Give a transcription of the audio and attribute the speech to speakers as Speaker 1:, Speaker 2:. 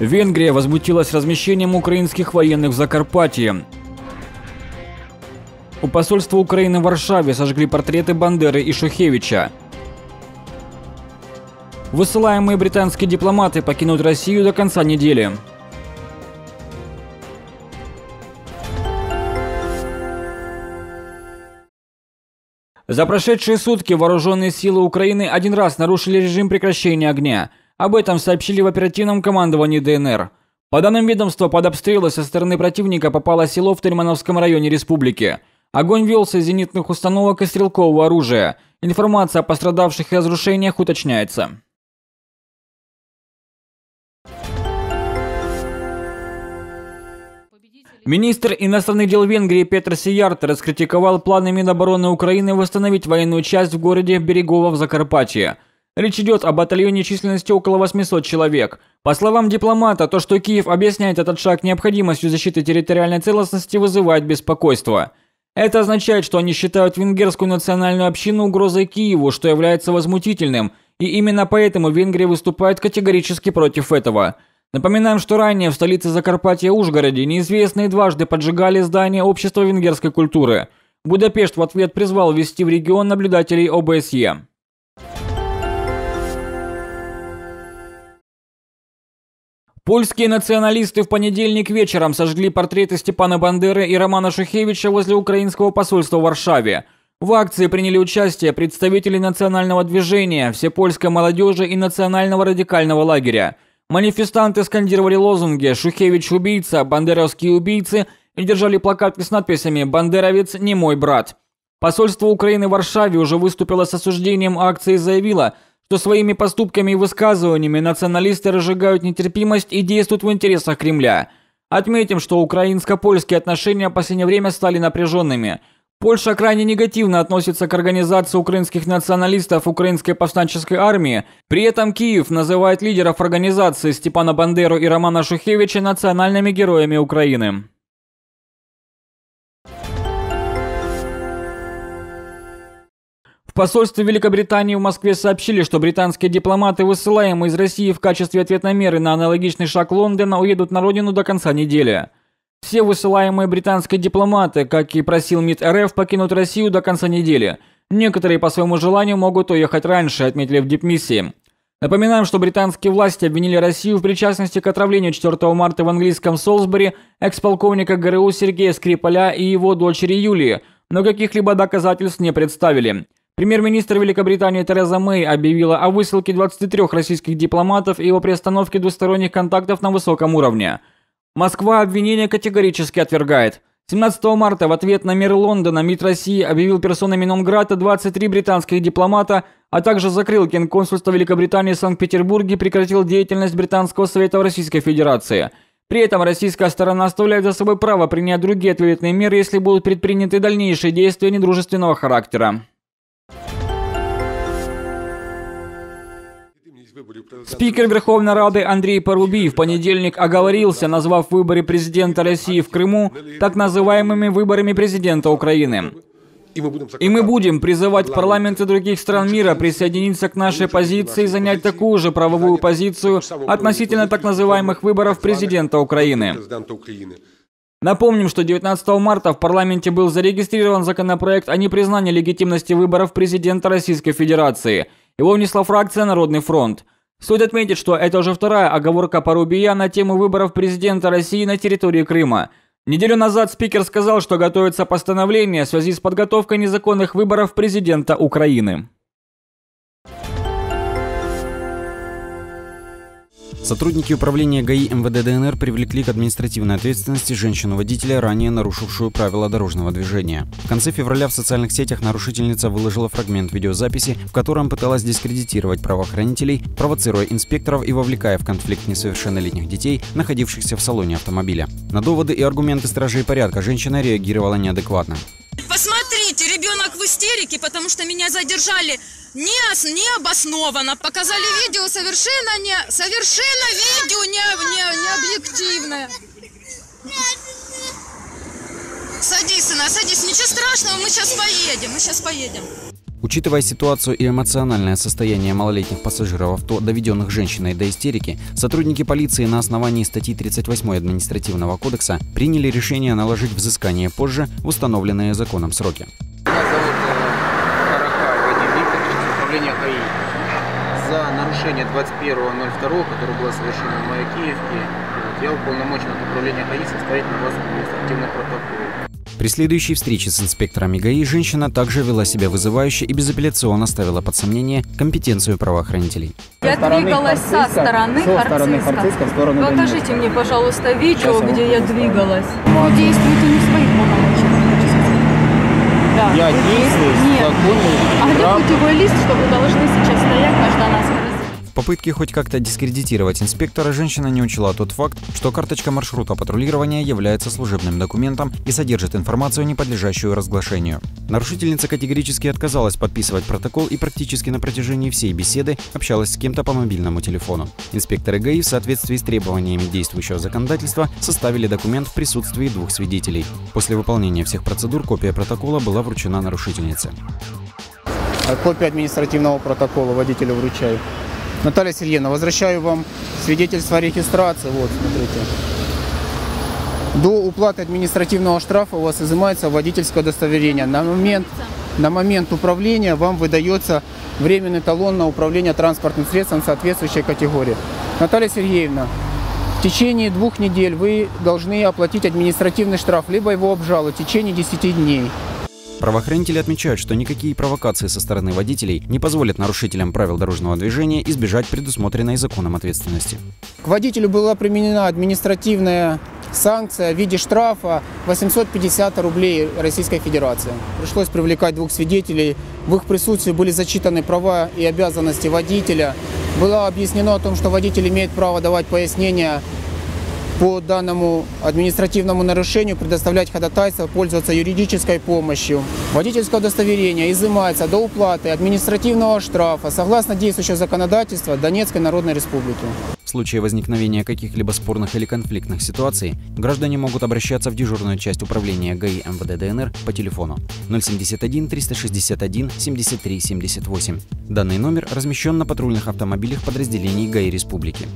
Speaker 1: Венгрия возмутилась размещением украинских военных в Закарпатье. У посольства Украины в Варшаве сожгли портреты Бандеры и Шухевича. Высылаемые британские дипломаты покинут Россию до конца недели. За прошедшие сутки вооруженные силы Украины один раз нарушили режим прекращения огня. Об этом сообщили в оперативном командовании ДНР. По данным ведомства, под обстрелы со стороны противника попало село в Тельмановском районе республики. Огонь велся из зенитных установок и стрелкового оружия. Информация о пострадавших и разрушениях уточняется. Министр иностранных дел Венгрии Петр Сиярт раскритиковал планы Минобороны Украины восстановить военную часть в городе Берегово в Закарпатье. Речь идет о батальоне численностью около 800 человек. По словам дипломата, то, что Киев объясняет этот шаг необходимостью защиты территориальной целостности, вызывает беспокойство. Это означает, что они считают венгерскую национальную общину угрозой Киеву, что является возмутительным, и именно поэтому Венгрия выступает категорически против этого – Напоминаем, что ранее в столице Закарпатья Ужгороде неизвестные дважды поджигали здание Общества венгерской культуры. Будапешт в ответ призвал ввести в регион наблюдателей ОБСЕ. Польские националисты в понедельник вечером сожгли портреты Степана Бандеры и Романа Шухевича возле украинского посольства в Варшаве. В акции приняли участие представители национального движения, всепольской молодежи и национального радикального лагеря – Манифестанты скандировали лозунги «Шухевич убийца», «Бандеровские убийцы» и держали плакаты с надписями «Бандеровец не мой брат». Посольство Украины в Варшаве уже выступило с осуждением акции и заявило, что своими поступками и высказываниями националисты разжигают нетерпимость и действуют в интересах Кремля. Отметим, что украинско-польские отношения в последнее время стали напряженными – Польша крайне негативно относится к организации украинских националистов Украинской повстанческой армии. При этом Киев называет лидеров организации Степана Бандеру и Романа Шухевича национальными героями Украины. Посольстве Великобритании в Москве сообщили, что британские дипломаты, высылаемые из России в качестве ответной меры на аналогичный шаг Лондона, уедут на родину до конца недели. Все высылаемые британские дипломаты, как и просил МИД РФ, покинут Россию до конца недели. Некоторые по своему желанию могут уехать раньше, отметили в дипмиссии. Напоминаем, что британские власти обвинили Россию в причастности к отравлению 4 марта в английском Солсбери экс-полковника ГРУ Сергея Скрипаля и его дочери Юлии, но каких-либо доказательств не представили. Премьер-министр Великобритании Тереза Мэй объявила о высылке 23 российских дипломатов и о приостановке двусторонних контактов на высоком уровне. Москва обвинение категорически отвергает. 17 марта в ответ на мир Лондона МИД России объявил персонами Номграда 23 британских дипломата, а также закрыл консульство Великобритании в Санкт-Петербурге и прекратил деятельность Британского совета в Российской Федерации. При этом российская сторона оставляет за собой право принять другие ответные меры, если будут предприняты дальнейшие действия недружественного характера. Спикер Верховной Рады Андрей Порубий в понедельник оговорился, назвав выборы президента России в Крыму так называемыми выборами президента Украины. И мы будем призывать парламенты других стран мира присоединиться к нашей позиции и занять такую же правовую позицию относительно так называемых выборов президента Украины. Напомним, что 19 марта в парламенте был зарегистрирован законопроект о непризнании легитимности выборов президента Российской Федерации. Его внесла фракция «Народный фронт». Стоит отметить, что это уже вторая оговорка Порубия на тему выборов президента России на территории Крыма. Неделю назад спикер сказал, что готовится постановление в связи с подготовкой незаконных выборов президента Украины.
Speaker 2: Сотрудники управления ГАИ МВД ДНР привлекли к административной ответственности женщину-водителя, ранее нарушившую правила дорожного движения. В конце февраля в социальных сетях нарушительница выложила фрагмент видеозаписи, в котором пыталась дискредитировать правоохранителей, провоцируя инспекторов и вовлекая в конфликт несовершеннолетних детей, находившихся в салоне автомобиля. На доводы и аргументы стражей порядка женщина реагировала неадекватно.
Speaker 3: Посмотрите, в истерике, потому что меня задержали не, не обоснованно. Показали видео совершенно не, совершенно видео не, не, не объективное. Садись, сына, садись. Ничего страшного, мы сейчас поедем, мы сейчас поедем.
Speaker 2: Учитывая ситуацию и эмоциональное состояние малолетних пассажиров авто, доведенных женщиной до истерики, сотрудники полиции на основании статьи 38 административного кодекса приняли решение наложить взыскание позже в установленные законом сроки.
Speaker 4: Меня зовут э, Карахай Вадим Викторович из управления ГАИ. За нарушение 21.02, которое было совершено в вот, я уполномочен от управления ГАИ составить на вас административный протокол.
Speaker 2: При следующей встрече с инспекторами ГАИ женщина также вела себя вызывающе и безапелляционно ставила под сомнение компетенцию правоохранителей.
Speaker 5: Я двигалась со стороны
Speaker 6: со стороны
Speaker 5: Харциска. Покажите мне, пожалуйста, видео, где я двигалась. Вы действуете не в своих полномочиях. Да,
Speaker 6: Я действую
Speaker 5: Нет.
Speaker 6: законно.
Speaker 5: А где путевой лист, что вы должны сейчас стоять
Speaker 2: попытке хоть как-то дискредитировать инспектора, женщина не учла тот факт, что карточка маршрута патрулирования является служебным документом и содержит информацию, не подлежащую разглашению. Нарушительница категорически отказалась подписывать протокол и практически на протяжении всей беседы общалась с кем-то по мобильному телефону. Инспекторы ГАИ в соответствии с требованиями действующего законодательства составили документ в присутствии двух свидетелей. После выполнения всех процедур копия протокола была вручена нарушительнице.
Speaker 6: А Копию административного протокола водителю вручаю. Наталья Сергеевна, возвращаю вам свидетельство о регистрации. Вот, смотрите. До уплаты административного штрафа у вас изымается водительское удостоверение. На момент, на момент управления вам выдается временный талон на управление транспортным средством соответствующей категории. Наталья Сергеевна, в течение двух недель вы должны оплатить административный штраф, либо его обжаловать в течение 10 дней.
Speaker 2: Правоохранители отмечают, что никакие провокации со стороны водителей не позволят нарушителям правил дорожного движения избежать предусмотренной законом ответственности.
Speaker 6: К водителю была применена административная санкция в виде штрафа 850 рублей Российской Федерации. Пришлось привлекать двух свидетелей. В их присутствии были зачитаны права и обязанности водителя. Было объяснено о том, что водитель имеет право давать пояснения по данному административному нарушению, предоставлять ходатайство, пользоваться юридической помощью. Водительское удостоверение изымается до уплаты административного штрафа согласно действующего законодательства Донецкой Народной Республики.
Speaker 2: В случае возникновения каких-либо спорных или конфликтных ситуаций, граждане могут обращаться в дежурную часть управления ГАИ МВД ДНР по телефону 071 361 73 78. Данный номер размещен на патрульных автомобилях подразделений ГАИ Республики.